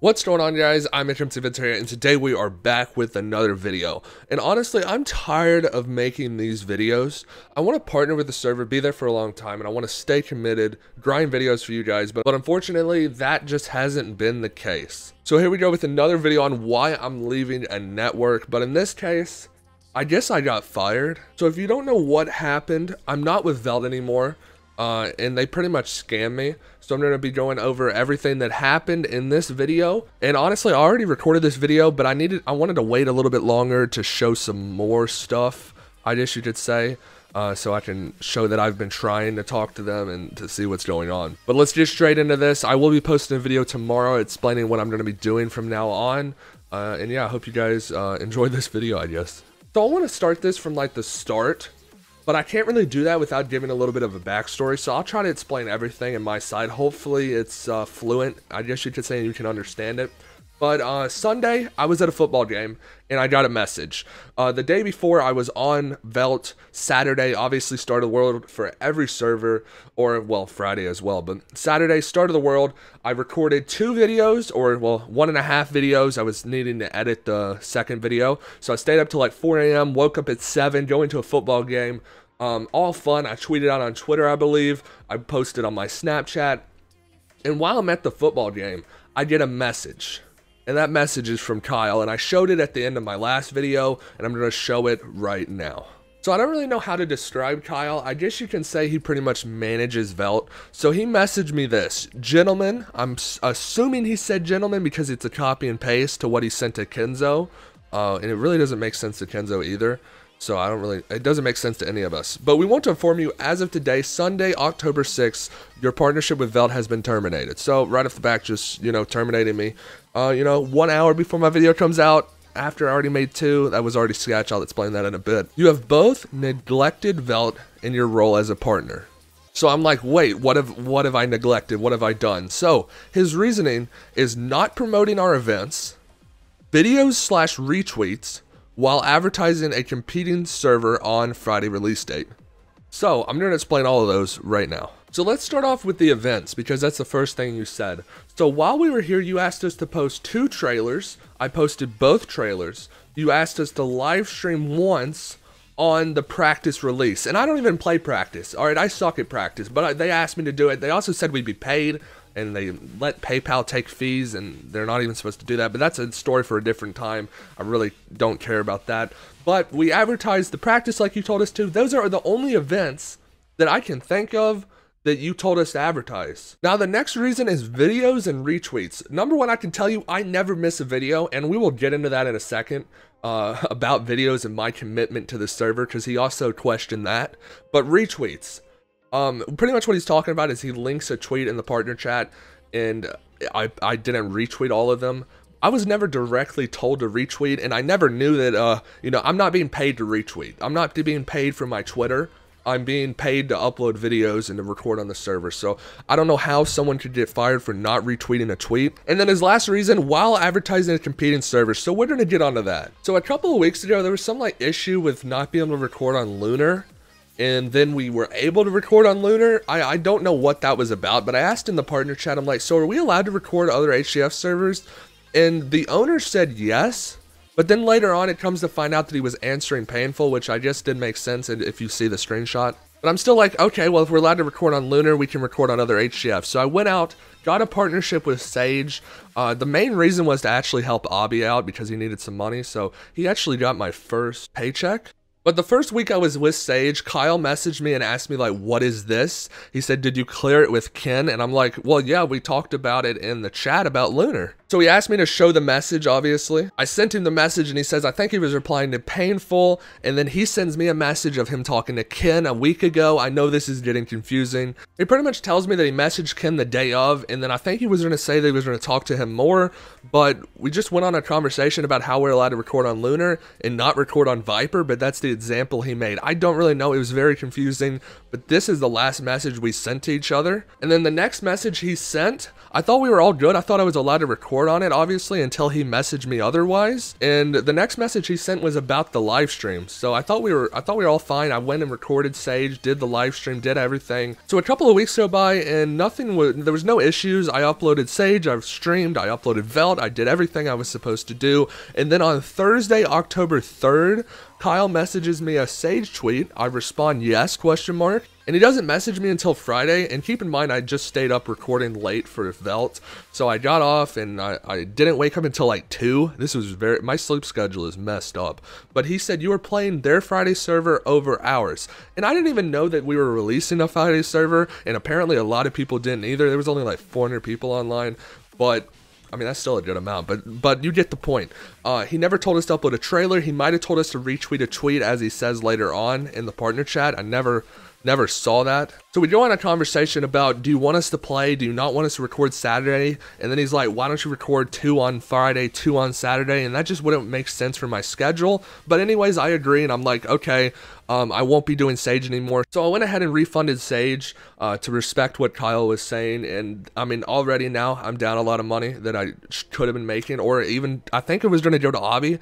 What's going on guys, I'm iMakeMcVids and today we are back with another video. And honestly, I'm tired of making these videos. I want to partner with the server, be there for a long time, and I want to stay committed, grind videos for you guys, but, but unfortunately that just hasn't been the case. So here we go with another video on why I'm leaving a network, but in this case, I guess I got fired. So if you don't know what happened, I'm not with Velt anymore uh, and they pretty much scammed me. So I'm going to be going over everything that happened in this video. And honestly, I already recorded this video, but I needed, I wanted to wait a little bit longer to show some more stuff, I guess you could say. Uh, so I can show that I've been trying to talk to them and to see what's going on. But let's get straight into this. I will be posting a video tomorrow explaining what I'm going to be doing from now on. Uh, and yeah, I hope you guys uh, enjoyed this video, I guess. So I want to start this from like the start but I can't really do that without giving a little bit of a backstory, so I'll try to explain everything in my side. Hopefully it's uh, fluent, I guess you could say, you can understand it. But uh, Sunday, I was at a football game and I got a message. Uh, the day before, I was on Velt. Saturday, obviously, Start of the World for every server, or well, Friday as well. But Saturday, Start of the World, I recorded two videos, or well, one and a half videos. I was needing to edit the second video. So I stayed up till like 4 a.m., woke up at 7, going to a football game. Um, all fun. I tweeted out on Twitter, I believe. I posted on my Snapchat. And while I'm at the football game, I get a message and that message is from Kyle, and I showed it at the end of my last video, and I'm gonna show it right now. So I don't really know how to describe Kyle. I guess you can say he pretty much manages Velt. So he messaged me this, gentlemen. I'm assuming he said gentlemen because it's a copy and paste to what he sent to Kenzoo, uh, and it really doesn't make sense to Kenzoo either. So I don't really, it doesn't make sense to any of us. But we want to inform you as of today, Sunday, October 6th, your partnership with Velt has been terminated. So right off the back, just, you know, terminating me. Uh, you know, one hour before my video comes out, after I already made two, that was already sketch. I'll explain that in a bit. You have both neglected Velt in your role as a partner. So I'm like, wait, what have what have I neglected? What have I done? So his reasoning is not promoting our events, videos slash retweets, while advertising a competing server on Friday release date. So I'm to explain all of those right now. So let's start off with the events because that's the first thing you said. So while we were here, you asked us to post two trailers. I posted both trailers. You asked us to live stream once on the practice release. And I don't even play practice. All right, I suck at practice, but they asked me to do it. They also said we'd be paid and they let PayPal take fees, and they're not even supposed to do that. But that's a story for a different time. I really don't care about that. But we advertised the practice like you told us to. Those are the only events that I can think of that you told us to advertise. Now, the next reason is videos and retweets. Number one, I can tell you I never miss a video, and we will get into that in a second uh, about videos and my commitment to the server because he also questioned that. But retweets. Um, pretty much what he's talking about is he links a tweet in the partner chat, and I I didn't retweet all of them. I was never directly told to retweet, and I never knew that. Uh, you know, I'm not being paid to retweet. I'm not being paid for my Twitter. I'm being paid to upload videos and to record on the server. So I don't know how someone could get fired for not retweeting a tweet. And then his last reason, while advertising a competing server. So we're gonna get onto that. So a couple of weeks ago, there was some like issue with not being able to record on Lunar and then we were able to record on Lunar. I, I don't know what that was about, but I asked in the partner chat, I'm like, so are we allowed to record other HCF servers? And the owner said yes, but then later on it comes to find out that he was answering painful, which I just didn't make sense if you see the screenshot. But I'm still like, okay, well, if we're allowed to record on Lunar, we can record on other HCFs. So I went out, got a partnership with Sage. Uh, the main reason was to actually help Abby out because he needed some money. So he actually got my first paycheck. But the first week I was with Sage, Kyle messaged me and asked me like, "What is this?" He said, "Did you clear it with Ken?" And I'm like, "Well, yeah, we talked about it in the chat about Lunar." So he asked me to show the message, obviously. I sent him the message and he says, I think he was replying to Painful. And then he sends me a message of him talking to Ken a week ago. I know this is getting confusing. He pretty much tells me that he messaged Ken the day of. And then I think he was going to say that he was going to talk to him more. But we just went on a conversation about how we're allowed to record on Lunar and not record on Viper. But that's the example he made. I don't really know. It was very confusing. But this is the last message we sent to each other. And then the next message he sent, I thought we were all good. I thought I was allowed to record record on it, obviously, until he messaged me otherwise. And the next message he sent was about the live stream. So I thought we were, I thought we were all fine. I went and recorded Sage, did the live stream, did everything. So a couple of weeks go by, and nothing was, there was no issues. I uploaded Sage, I've streamed, I uploaded Velt, I did everything I was supposed to do. And then on Thursday, October 3rd, Kyle messages me a Sage tweet. I respond yes question mark. And he doesn't message me until Friday. And keep in mind, I just stayed up recording late for Velt. So I got off and I, I didn't wake up until like 2. This was very, my sleep schedule is messed up. But he said you were playing their Friday server over ours. And I didn't even know that we were releasing a Friday server. And apparently a lot of people didn't either. There was only like 400 people online. But I mean, that's still a good amount, but but you get the point. Uh, he never told us to upload a trailer. He might have told us to retweet a tweet, as he says later on in the partner chat. I never never saw that. So we go on a conversation about do you want us to play? Do you not want us to record Saturday? And then he's like, why don't you record two on Friday, two on Saturday? And that just wouldn't make sense for my schedule. But anyways, I agree, and I'm like, okay, um, I won't be doing Sage anymore. So I went ahead and refunded Sage uh, to respect what Kyle was saying. And I mean, already now I'm down a lot of money that I could have been making, or even I think it was going to go to Obby.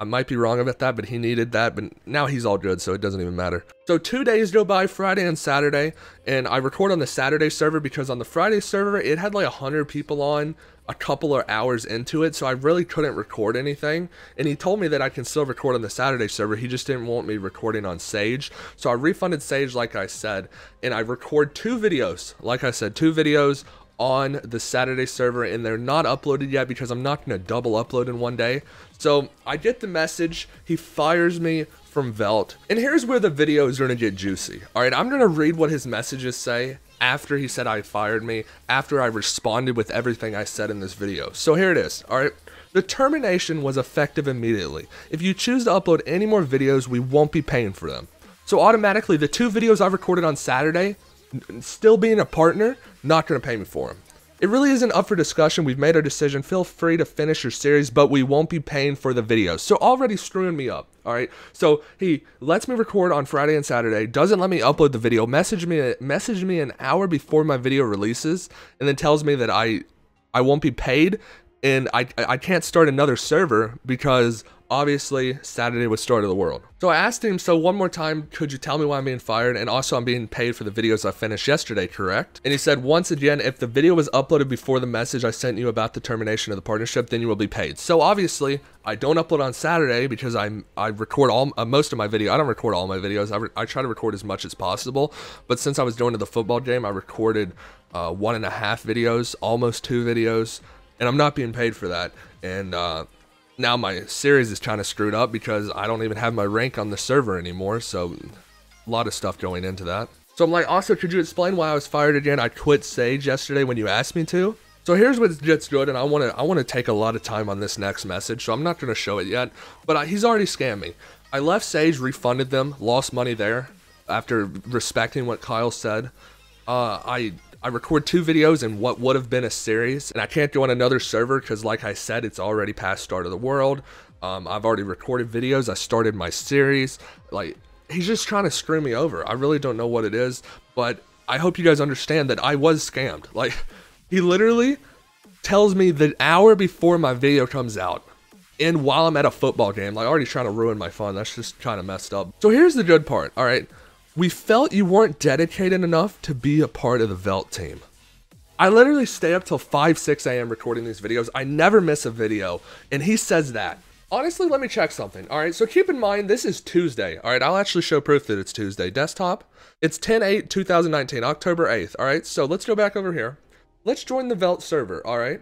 I might be wrong about that, but he needed that. But now he's all good, so it doesn't even matter. So two days go by, Friday and Saturday, and I record on the Saturday server because on the Friday server it had like hundred people on a couple of hours into it, so I really couldn't record anything. And he told me that I can still record on the Saturday server. He just didn't want me recording on Sage. So I refunded Sage, like I said, and I record two videos. Like I said, two videos on the Saturday server and they're not uploaded yet because I'm not going to double upload in one day. So I get the message, he fires me from Velt, and here's where the video is going to get juicy. All right, I'm going to read what his messages say after he said I fired me, after I responded with everything I said in this video. So here it is. All right. The termination was effective immediately. If you choose to upload any more videos, we won't be paying for them. So automatically, the two videos I recorded on Saturday, still being a partner, not going to pay me for them. It really isn't up for discussion. We've made our decision. Feel free to finish your series, but we won't be paying for the videos. So already screwing me up. All right. So he lets me record on Friday and Saturday, doesn't let me upload the video, message me message me an hour before my video releases, and then tells me that I I won't be paid and I I can't start another server because obviously Saturday was start of the world. So I asked him, so one more time, could you tell me why I'm being fired? And also I'm being paid for the videos I finished yesterday, correct? And he said, once again, if the video was uploaded before the message I sent you about the termination of the partnership, then you will be paid. So obviously I don't upload on Saturday because I'm, I record all uh, most of my video. I don't record all my videos. I, I try to record as much as possible. But since I was going to the football game, I recorded uh, one and a half videos, almost two videos, and I'm not being paid for that. And, uh, now my series is kind of screwed up because I don't even have my rank on the server anymore. So a lot of stuff going into that. So I'm like, also, could you explain why I was fired again? I quit Sage yesterday when you asked me to. So here's what's gets good, and I want to I want to take a lot of time on this next message, so I'm not going to show it yet. But I, he's already scammed me. I left Sage, refunded them, lost money there after respecting what Kyle said. Uh, I I record two videos in what would have been a series, and I can't go on another server because, like I said, it's already past start of the world. Um, I've already recorded videos. I started my series. Like, he's just trying to screw me over. I really don't know what it is, but I hope you guys understand that I was scammed. Like, he literally tells me the hour before my video comes out and while I'm at a football game, like already trying to ruin my fun. That's just kind of messed up. So here's the good part. All right. We felt you weren't dedicated enough to be a part of the Velt team. I literally stay up till 5, 6 a.m. recording these videos. I never miss a video, and he says that. Honestly, let me check something. All right, so keep in mind this is Tuesday. All right, I'll actually show proof that it's Tuesday. Desktop, it's 10 8 2019, October 8th. All right, so let's go back over here. Let's join the Velt server. All right,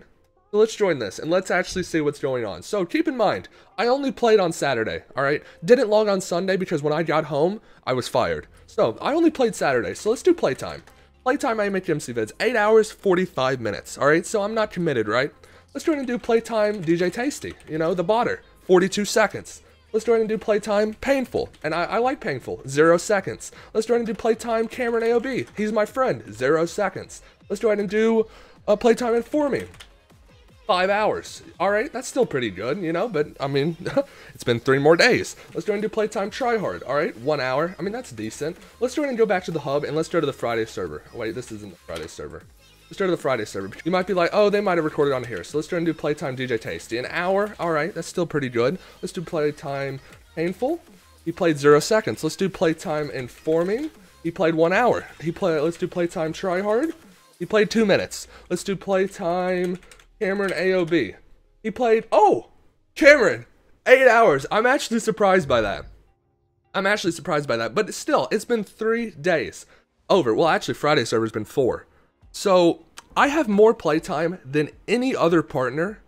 so let's join this and let's actually see what's going on. So keep in mind, I only played on Saturday, all right? Didn't log on Sunday because when I got home, I was fired. So I only played Saturday, so let's do playtime. Playtime I make MC vids, 8 hours, 45 minutes, all right? So I'm not committed, right? Let's go ahead and do playtime DJ Tasty, you know, the botter, 42 seconds. Let's go ahead and do playtime painful, and I, I like painful, zero seconds. Let's go ahead and do playtime Cameron AOB, he's my friend, zero seconds. Let's go ahead and do uh, playtime Inform Me, five hours. All right, that's still pretty good, you know, but I mean, it's been three more days. Let's go and do playtime try hard. All right, one hour. I mean, that's decent. Let's go and go back to the hub and let's go to the Friday server. Wait, this isn't the Friday server. Let's go to the Friday server. You might be like, oh, they might have recorded on here. So let's go and do playtime DJ Tasty. An hour. All right, that's still pretty good. Let's do playtime Painful. He played zero seconds. Let's do playtime Informing. He played one hour. He played. Let's do playtime Tryhard. He played two minutes. Let's do playtime Cameron AOB. He played. Oh, Cameron, eight hours. I'm actually surprised by that. I'm actually surprised by that. But still, it's been three days. Over. Well, actually, Friday server's been four. So I have more playtime than any other partner.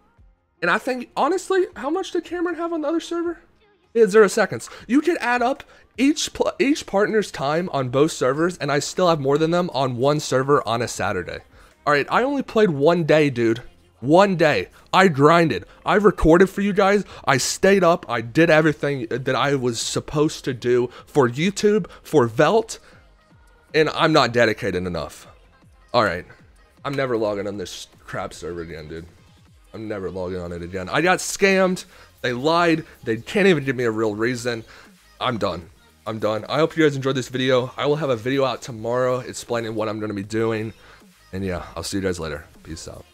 And I think, honestly, how much did Cameron have on the other server? He had zero seconds. You could add up each each partner's time on both servers, and I still have more than them on one server on a Saturday. All right, I only played one day, dude. One day. I grinded. I recorded for you guys. I stayed up. I did everything that I was supposed to do for YouTube, for Velt, and I'm not dedicated enough. All right. I'm never logging on this crap server again, dude. I'm never logging on it again. I got scammed. They lied. They can't even give me a real reason. I'm done. I'm done. I hope you guys enjoyed this video. I will have a video out tomorrow explaining what I'm going to be doing. And yeah, I'll see you guys later. Peace out.